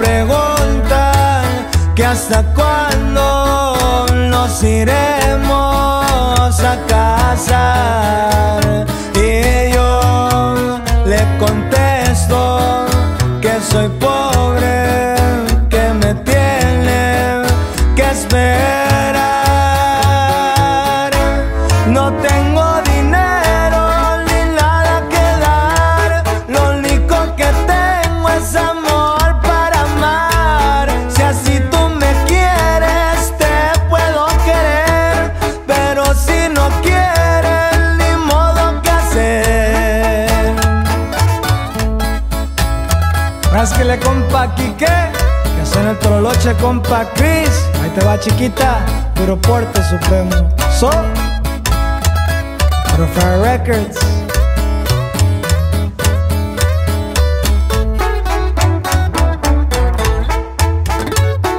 preguntan que hasta cuándo nos iremos a casar. Y yo le contesto que soy pobre, Rásquele compa Quique, que hacen el troloche compa Chris. Ahí te va chiquita, puro porte supremo. So, Fire Records.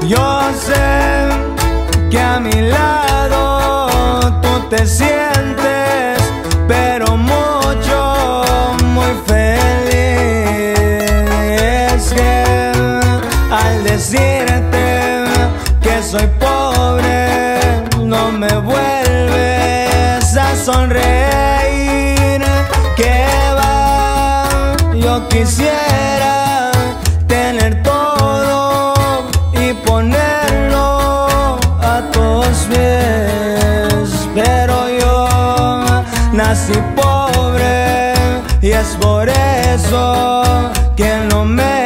Yo sé que a mi lado tú te sientes, decirte que soy pobre, no me vuelves a sonreír. Que va, yo quisiera tener todo y ponerlo a tus pies. Pero yo nací pobre y es por eso que no me